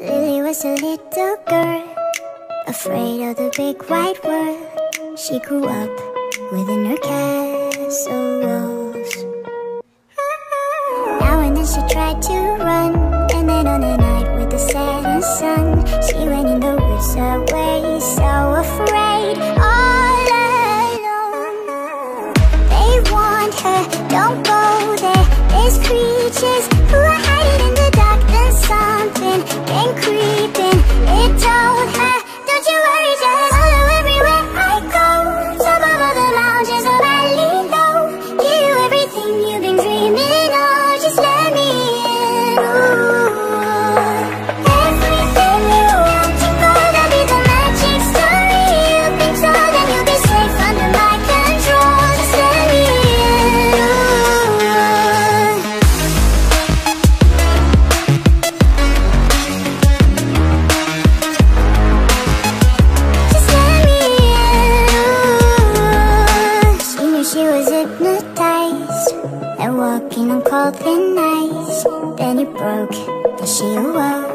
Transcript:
Lily was a little girl, afraid of the big white world. She grew up within her castle walls. Now and then she tried to run, and then on a night with the setting sun, she went in the woods hypnotized and walking on cold thin ice. Then it broke, and she awoke.